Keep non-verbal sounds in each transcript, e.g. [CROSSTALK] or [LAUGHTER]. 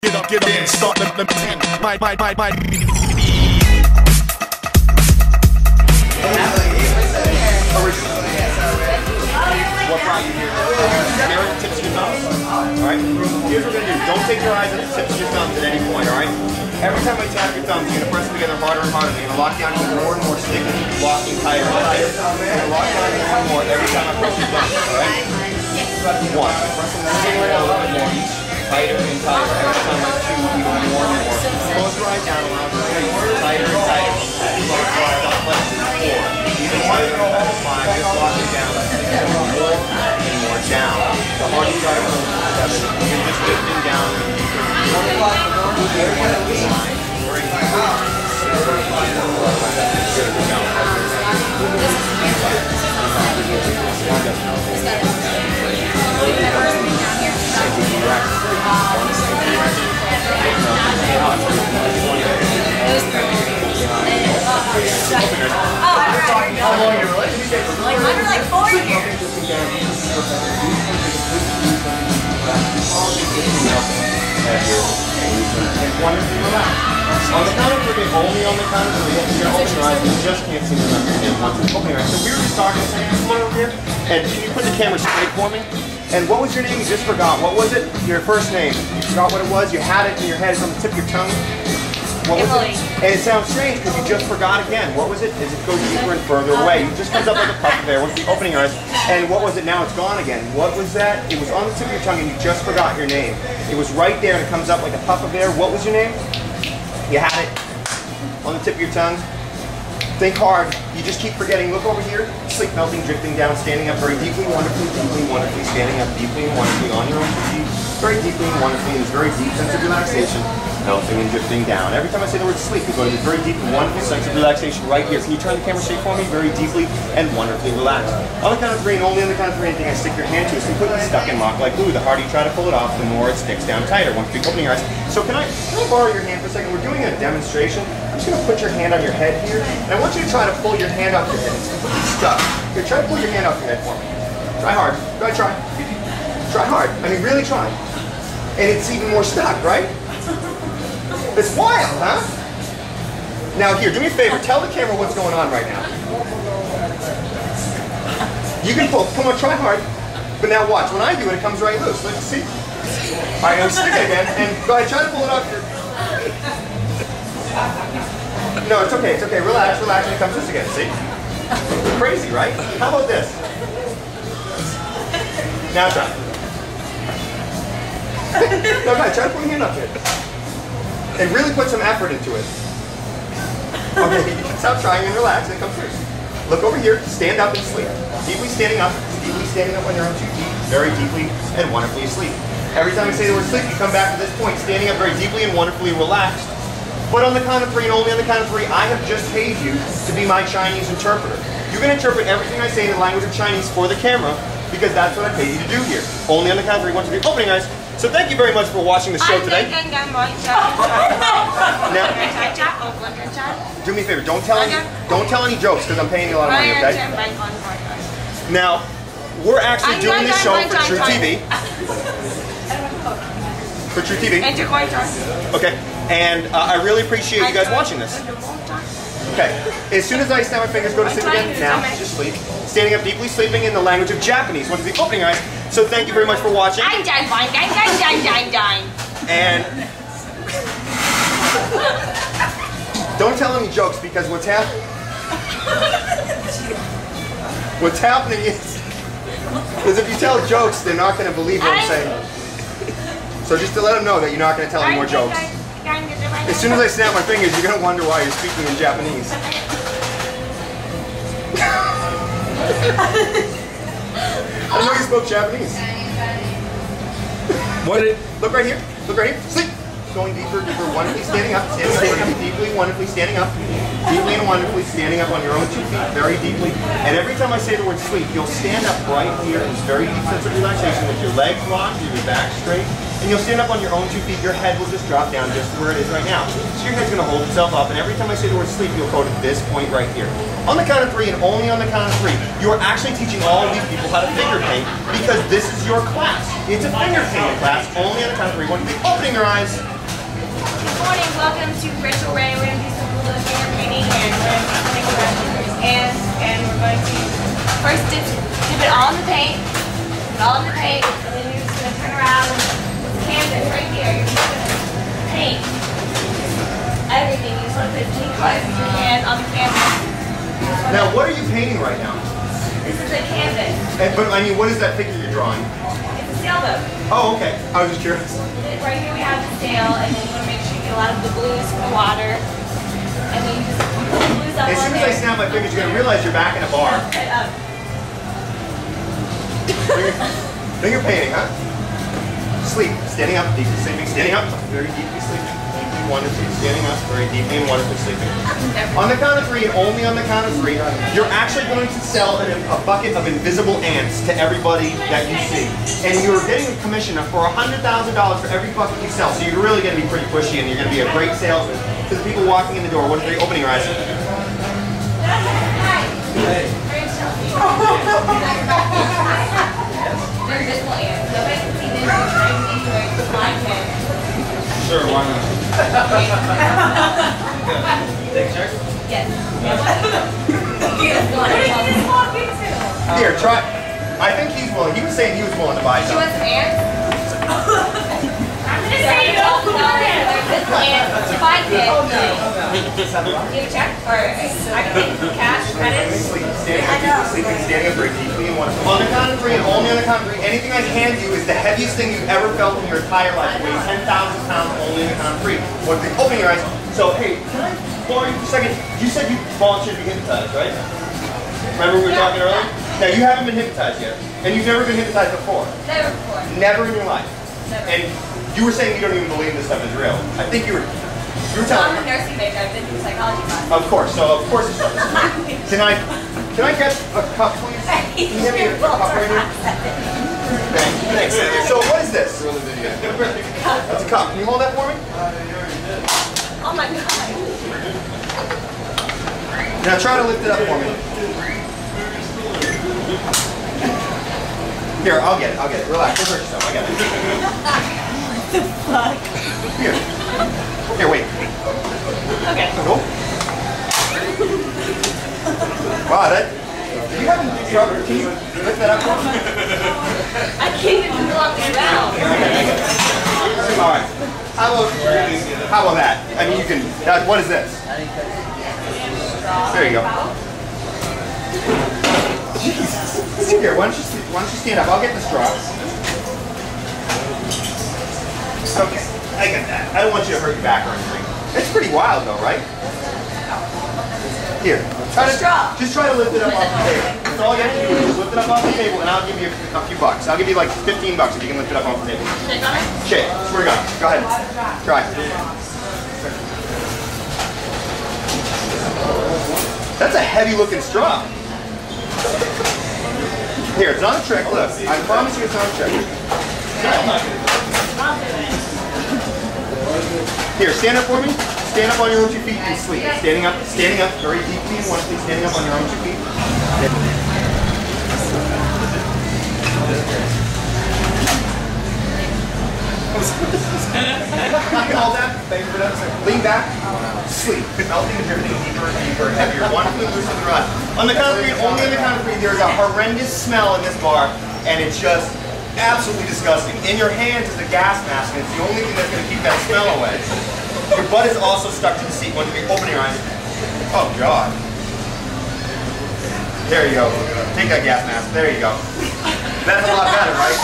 Get up, get up, and start the, the my, my, my, my. What brought you here? Stare at the tips of your thumbs. Alright? Here's what we're gonna do. Don't take your eyes at the tips of your thumbs at any point, alright? Every time I tap your thumbs, you're gonna press them together harder and harder. You're gonna lock down more and more, sticky, locking tighter and tighter. You're gonna lock down even more every time I press your thumbs, alright? One. Press them a little bit more each. Tighter and tighter. Every time I two, even more and more. Close your eyes down around your face. Tighter and tighter. Close your eyes down. Four. Even tighter. Five. Just lock it down. Six. More and more down. The harder you try to move, seven. You're just drifting down. Like, I'm like four years. On the count of three, only on the count of three, you're gonna open your eyes, you just can't seem to remember your name once it's open eyes. So we were just talking come on over here, and can you put the camera straight for me? And what was your name? You just forgot. What was it? Your first name. You forgot what it was. You had it in your head. It's on the tip of your tongue. What was it? And it sounds strange because you just forgot again. What was it? As it goes deeper and further away. It just comes up like a puff of air once you opening your eyes. And what was it? Now it's gone again. What was that? It was on the tip of your tongue and you just forgot your name. It was right there and it comes up like a puff of air. What was your name? You had it on the tip of your tongue. Think hard. You just keep forgetting. Look over here. Sleep melting, drifting down, standing up very deeply, wonderfully, deeply, wonderfully, standing up deeply and wonderfully on your own feet. Very deeply and wonderfully in this very deep sense of relaxation. Melting and drifting down. Every time I say the word sleep, you go into this very deep and wonderful sense of relaxation right here. Can you turn the camera straight for me? Very deeply and wonderfully relaxed. On the count of three and only on the count of three, anything I stick your hand to is completely stuck in lock like glue. The harder you try to pull it off, the more it sticks down tighter. Once you open your eyes. So can I, can I borrow your hand for a second? We're doing a demonstration. I'm just going to put your hand on your head here, and I want you to try to pull your hand off your head. It's completely stuck. Here, try to pull your hand off your head for me. Try hard. Try, try. Try hard. I mean, really try. And it's even more stuck, right? It's wild, huh? Now here, do me a favor. Tell the camera what's going on right now. You can pull. Come on, try hard. But now watch. When I do it, it comes right loose. Look, see? All right, now stick it again, and go ahead. Try to pull it off. No, it's okay. It's okay. Relax, relax, and it comes loose again. See? Crazy, right? How about this? Now [LAUGHS] try. no, ahead. Try your hand up here. And really put some effort into it. Okay, you can stop trying and relax and it comes through. Look over here, stand up and sleep. Deeply standing up, deeply standing up on your own two feet, very deeply and wonderfully asleep. Every time I say the word sleep, you come back to this point, standing up very deeply and wonderfully relaxed. But on the count of three and only on the count of three, I have just paid you to be my Chinese interpreter. You can interpret everything I say in the language of Chinese for the camera because that's what I paid you to do here. Only on the count of three, one, two, three, opening eyes. So thank you very much for watching the show today. đang đang nói trái Now, trái chắc hoặc là trái trái. do me a favor, don't tell any, don't tell any jokes because I'm paying you a lot of money, okay? xem bài con hỏi. Now, we're actually doing this show for True. TV. For truTV. Anh chưa coi trái. Okay. And uh, I really appreciate you guys watching this. Okay. As soon as I snap my fingers, go to sleep again. Now, just sleep. Standing up deeply, sleeping in the language of Japanese. One to the opening eyes. So thank you very much for watching. Anh chạy phải đánh đánh đánh đánh đánh. And don't tell any jokes because what's happening. What's happening is, because if you tell jokes, they're not going to believe what I'm saying. So just to let them know that you're not going to tell any more jokes. As soon as I snap my fingers, you're going to wonder why you're speaking in Japanese. [LAUGHS] I know you spoke Japanese. What it? Look right here. Look right here. Sleep. Going deeper, deeper, wonderfully standing up, standing up, wonderfully, deeply, wonderfully standing up, deeply and wonderfully standing up on your own two feet, very deeply. And every time I say the word sleep, you'll stand up right here in this very deep sense of relaxation with your legs locked, your back straight, And you'll stand up on your own two feet. Your head will just drop down just where it is right now. So your head's gonna hold itself up. And every time I say the word sleep, you'll go to this point right here. On the count of three and only on the count of three, you are actually teaching all of these people how to finger paint because this is your class. It's a finger painting class only on the count of three. One. Opening your eyes. Good morning, welcome to Rachael Ray. We're to do some little finger painting and we're to be putting hands and we're going to first dip, dip it all in the paint, all in the paint, and then you're just going to turn around with right here. You're just going to paint everything. You just want to put you can on the canvas. Now, what are you painting right now? This is a canvas. And, but I mean, what is that figure you're drawing? It's a sailboat. Oh, okay. I was just curious. Right here we have the sail, and then you want to make sure you get a lot of the blues from the water. And then you just put the blues up As soon as there. I snap my fingers, you're gonna realize you're back in a bar. Finger, finger painting, huh? Sleep. Standing up, deeply sleeping. Standing up, very deeply sleeping. Deeply wonderfully. Standing up, very deeply and wonderfully sleeping. On the count of three, and only on the count of three, you're actually going to sell an, a bucket of invisible ants to everybody that you see. And you're getting a commission for $100,000 for every bucket you sell. So you're really going to be pretty pushy and you're going to be a great salesman to the people walking in the door. What are they opening your eyes? They're [LAUGHS] Sure, why not? Picture? Yes. Yes. Go on. What did you just walk into? Here, try. I think he's willing. He was saying he was willing to buy You some. want some ants? [LAUGHS] I'm gonna say no. No, they're invisible I did, do you have a check or I can take cash, credit? Sleep, standing up, deeply sleeping, standing up very deeply and wonderful. On the count of three, and only on the count of three, anything I hand you is the heaviest thing you've ever felt in your entire life. It weighs 10,000 pounds only on the count of three. What the open your eyes. So, hey, can I borrow you for a second? You said you volunteered to be hypnotized, right? Remember we were talking earlier? Now, you haven't been hypnotized yet. And you've never been hypnotized before. Never before. Never in your life. Never. And you were saying you don't even believe this stuff is real. I think you were, you were So telling I'm a nursing major. I've been through psychology class. Of course, so of course it's. [LAUGHS] Can I, can I get a cup, please? Can you give me a cup right here? Thanks, thanks. So what is this? That's a cup. Can you hold that for me? Oh my god. Now try to lift it up for me. Here, I'll get it. I'll get it. Relax. Don't hurt yourself. I got it. [LAUGHS] What The fuck? Here. Here, wait. Okay. Cool. Wow, that. Do you have trouble? Can you lift that up for me? I can't even fill up the bell. All right. How about how about that? I mean, you can. That, what is this? There you go. Jesus. Here, why don't you why don't you stand up? I'll get the straw. Okay, I got that. I don't want you to hurt your back or anything. It's pretty wild, though, right? Here, try to Straw. just try to lift it up off the table. That's all you have to do is just lift it up off the table, and I'll give you a, a few bucks. I'll give you like 15 bucks if you can lift it up off the table. Check on it. Okay, swear to God. Go ahead. Try. That's a heavy looking straw. Here, it's not a trick. Look, I promise you it's not a trick. Here, stand up for me. Stand up on your own two feet and sleep. Standing up, standing up very deeply and wonderfully, standing up on your own two feet. Hold that. Thank you for that. Lean back. Sleep. Melting and drifting deeper and deeper, heavier. One foot loose on the run. On the count of three, only on the count of three, there's a horrendous smell in this bar, and it's just absolutely disgusting. In your hands is a gas mask, and it's the only thing that's going to keep that smell away. Your butt is also stuck to the seat when you open your eyes. Oh, God. There you go. Take that gas mask. There you go. That's a lot better, right?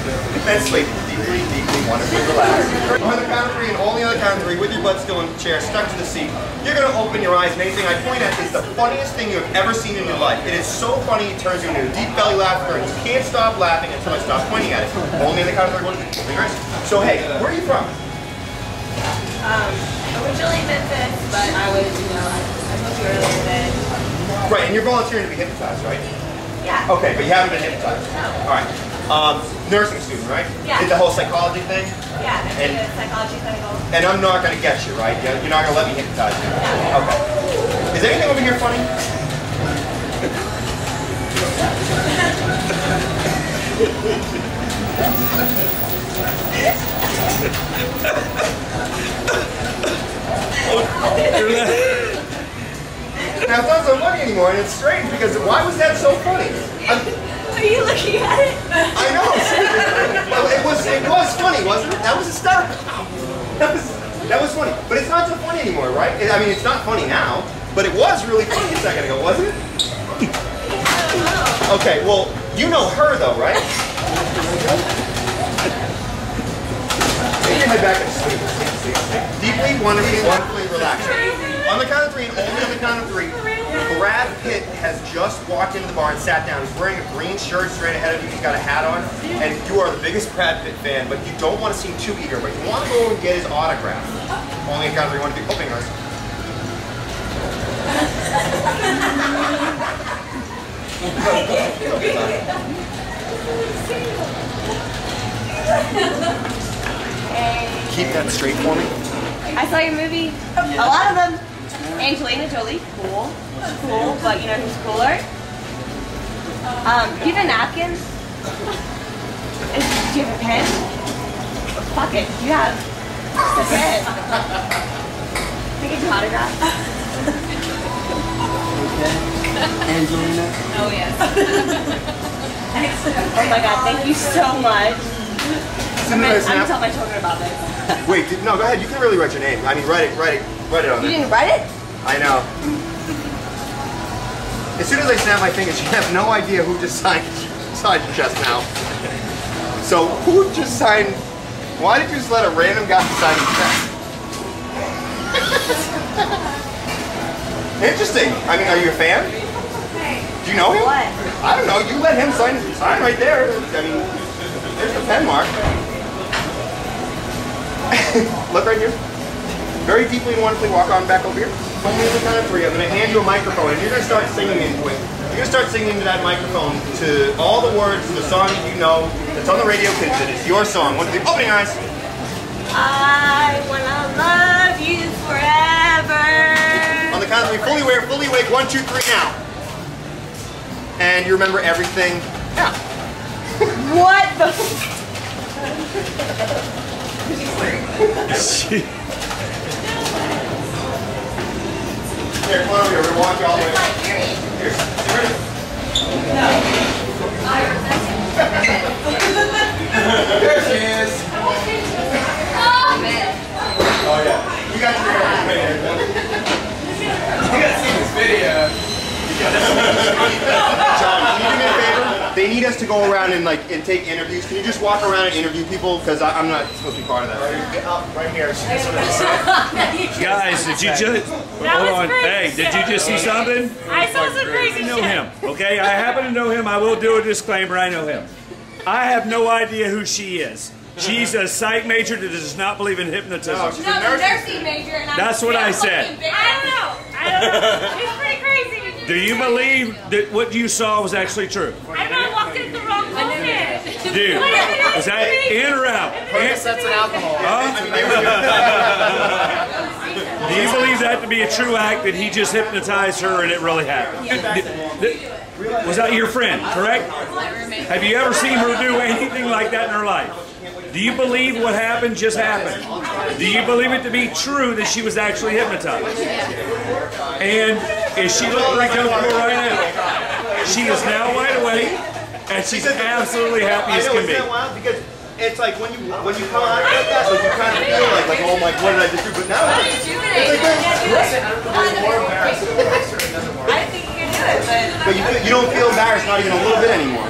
Wish she throws up in the And sleep deeply, deeply, wonderfully relaxed. On the count of three and only on the count of three, with your butt still in the chair, stuck to the seat, you're gonna open your eyes and anything I point at is the funniest thing you've ever seen in your life. It is so funny it turns you into a deep belly laughter and you can't stop laughing until I stop pointing at it. Only on the count of three, one, two, three. So hey, where are you from? Um, originally Memphis, but I was, you know, I, I told you earlier that, Right, and you're volunteering to be hypnotized, right? yeah, Yeah. Okay, but you haven't been hypnotized. No. All right. Um, nursing student, right? Yeah. Did the whole psychology thing? Yeah, And- psychology clinical. And I'm not gonna get you, right? You're not gonna let me hypnotize you. Okay. Is anything over here funny? Now it's not so funny anymore, and it's strange because why was that so funny? I'm, Are you looking at it? I know. It was it was funny, wasn't it? That was hysterical. That was that was funny, but it's not so funny anymore, right? I mean, it's not funny now, but it was really funny a second ago, wasn't it? Okay, well, you know her though, right? Maybe head back and sleep. sleep, sleep. Deeply, wonderfully, wonderfully relaxed. On the count of three, and only on the count of three, Brad Pitt has just walked into the bar and sat down. He's wearing a green shirt straight ahead of you. He's got a hat on, and you are the biggest Brad Pitt fan, but you don't want to seem too eager, but you want to go and get his autograph. Only if the count of three, one, two, opening ours. Keep that straight for me. I saw your movie. A lot of them. Angelina Jolie, cool. Cool, but you know who's cooler? Um, do you have a napkin? And do you have a pen? Fuck it, you have a pen. Can I get your autograph? Okay. Angelina. Oh yes. oh my god, thank you so much. I'm gonna, I I'm gonna tell my children about this. Wait, did- no, go ahead. You can really write your name. I mean, write it, write it, write it on You there. didn't write it? I know. As soon as I snap my fingers, [LAUGHS] you have no idea who just signed signed just now. So who just signed? Why did you just let a random guy sign your check? [LAUGHS] Interesting. I mean, are you a fan? Do you know him? What? I don't know. You let him sign his sign right there. I mean, there's the pen mark. [LAUGHS] Look right here. Very deeply and wonderfully walk on back over here. Only on the count of three. I'm going to hand you a microphone, and you're going to start singing into it. You're going to start singing into that microphone to all the words to the song that you know that's on the radio because it is your song. One, two, opening eyes. I wanna love you forever. On the count of three, fully aware, fully awake. One, two, three, now. And you remember everything now. [LAUGHS] What the? [LAUGHS] [LAUGHS] Here, come on over here. We're going to walk you all the way. Here, ready? There she is. [LAUGHS] Oh yeah. You got your hair right here. You gotta see this video. John, can you do me a favor? They need us to go around and like and take interviews. Can you just walk around and interview people? Because I'm not supposed to be part of that. Right, right here. [LAUGHS] Guys, did you just hold on? crazy. Hey, did you just see something? I saw some crazy I know him. Okay, I happen to know him. I will do a disclaimer. I know him. I have no idea who she is. She's a psych major that does not believe in hypnotism. No, she's No, a nurse. nursing major, and I'm That's what I said. I don't know. I don't know. It's pretty crazy. Do you believe that what you saw was actually true? I don't know. I walked in the wrong Dude, is that in or out? In- Sets and alcohol. Huh? Do you believe that to be a true act that he just hypnotized her and it really happened? Was that your friend, correct? Have you ever seen her do anything like that in her life? Do you believe what happened just happened? Do you believe it to be true that she was actually hypnotized? And is she looking pretty comfortable right now? She is now wide awake and she's absolutely happy I as know, can isn't be. that? Because it's like when you when you come out like that, like you kind of feel like like oh my, what did I just do? But now it's I think you can do it, but but you, you don't feel embarrassed, not even a little bit anymore.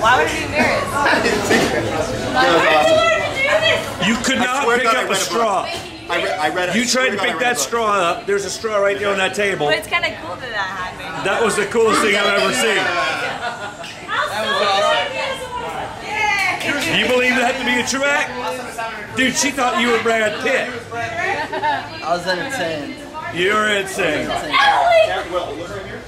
why would I be embarrassed? [LAUGHS] I didn't think that. That was I awesome. wanted to do this. You could not pick up a read a book. straw. I read, I read it. You tried to pick that straw up. There's a straw right there on that table. But it's kind of cool that that happened. That was the coolest thing I've ever seen. You believe that to be a true act? Dude, she thought you were Brad Pitt. I was entertained. You're insane. Entertained.